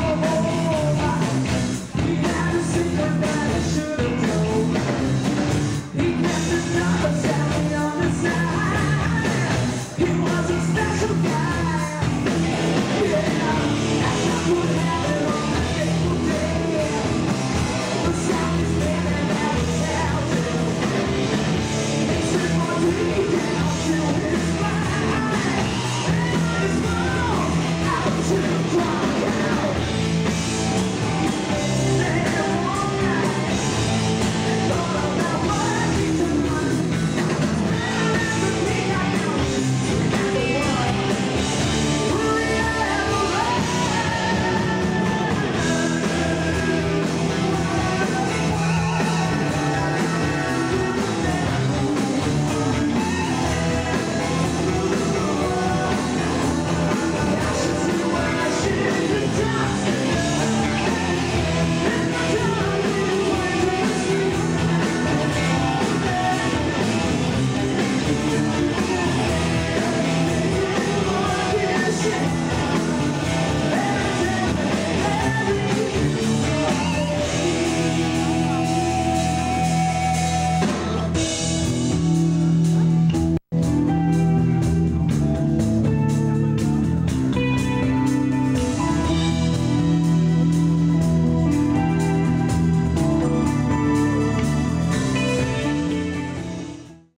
more, more.